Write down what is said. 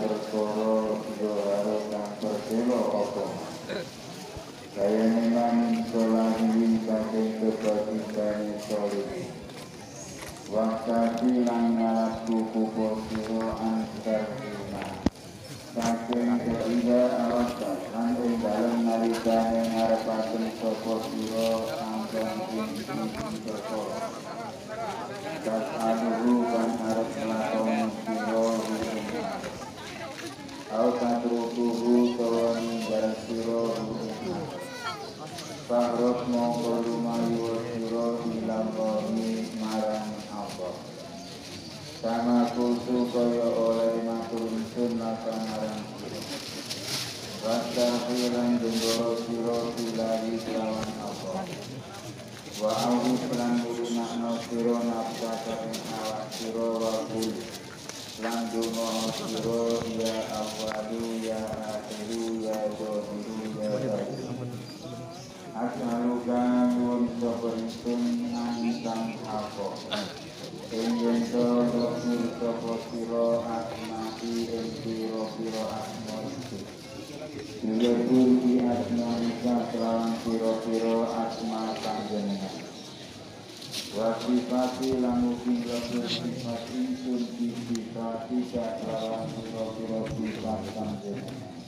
perkara doharo kang perselo apa Kaya memang solahiwin saking kebatikane solihin Waksati lan ngalapku kubur siro antar iman Saking ketiga awasa Lan ing dalem nalikane ngarepaken sopo siro inti perkara Tas Fahrot mongko lumayu siro ilang rohi marang Allah. Sama kultu kaya oleh matur insun laka marang siro Wasta filan jenggoro siro filari kelawan Allah. Wa awis lan makna siro nafsa kering awak siro wa kul Lan dungo siro ya awadu As'aluka nuwun sapa ingsun angkang apa Ing yen to rasul sapa sira asma'i ing pira-pira asma iki Yaitu di asma ika kelawan pira-pira asma panjenengan Wasifati lan ugi rasul sifat ingsun di sifati kelawan pira-pira sifat panjenengan